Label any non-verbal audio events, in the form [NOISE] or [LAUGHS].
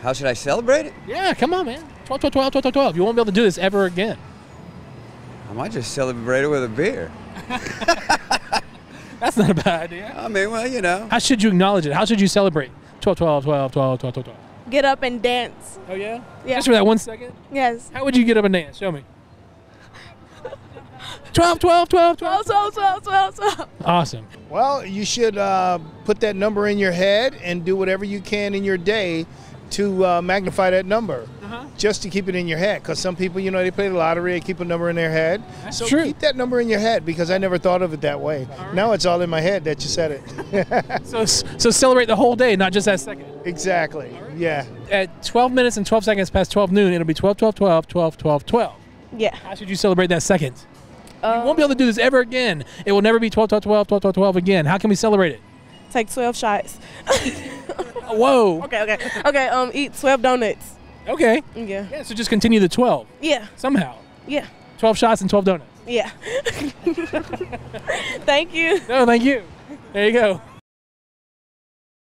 How should I celebrate it? Yeah, come on, man. 12, 12, 12, 12, 12, 12. You won't be able to do this ever again. I might just celebrate it with a beer. That's not a bad idea. I mean, well, you know. How should you acknowledge it? How should you celebrate? 12, 12, 12, 12, 12, 12, 12. Get up and dance. Oh, yeah? Yeah. Just for that one second? Yes. How would you get up and dance? Show me. 12, 12, 12, 12. 12, 12, 12, 12, 12. Awesome. Well, you should uh, put that number in your head and do whatever you can in your day to uh, magnify that number, Uh-huh. just to keep it in your head. Because some people, you know, they play the lottery, they keep a number in their head. That's so true. keep that number in your head because I never thought of it that way. Now it's all in my head that you said it. So, so celebrate the whole day, not just that second. exactly. Yeah. At 12 minutes and 12 seconds past 12 noon, it'll be 12, 12, 12, 12, 12, 12. Yeah. How should you celebrate that second? Uh, you won't be able to do this ever again. It will never be 12, 12, 12, 12, 12, 12 again. How can we celebrate it? Take 12 shots. [LAUGHS] Whoa. Okay, okay. Okay, um, eat 12 donuts. Okay. Yeah. Yeah, so just continue the 12 Yeah. somehow. Yeah. 12 shots and 12 donuts. Yeah. [LAUGHS] [LAUGHS] Thank you. No, thank you. There you go.